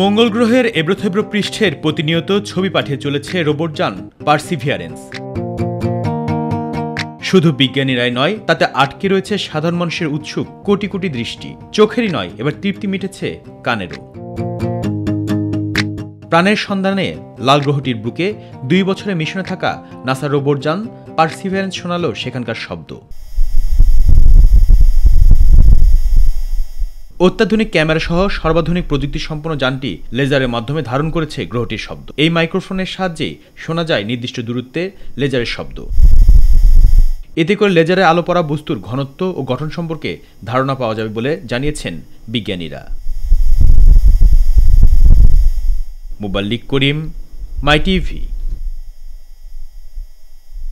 মঙ্গল গ্রহের এবড়োথেবড়ো পৃষ্ঠের প্রতিনিয়ত ছবি পাঠিয়ে চলেছে রোবটযান পার্সিভিয়ারেন্স। শুধু বিজ্ঞানীরাই নয়, তাতে আটকে রয়েছে সাধারণ মানুষের উৎসুক, কোটি কোটি দৃষ্টি। চোখেরই নয়, এবার তৃপ্তি মিটেছে কানেরও। প্রাণের সন্ধানে লাল গ্রহটির বুকে দুই বছরে মিশনে থাকা নাসা রোবটযান পার্সিভিয়ারেন্স শোনালো সেখানকার শব্দ। অত্যাধুনিক ক্যামেরা সহ সর্বাধুনিক প্রযুক্তি সম্পন্ন যানটি লেজারের মাধ্যমে ধারণ করেছে গ্রহটির শব্দ। এই মাইক্রোফোনের সাহায্যে শোনা যায় নির্দিষ্ট দূরত্বে লেজারের শব্দ। এতে করে লেজারে আলো পড়া বস্তুর ঘনত্ব ও গঠন সম্পর্কে ধারণা পাওয়া যাবে বলে জানিয়েছেন বিজ্ঞানীরা। Muballik Karim, my TV.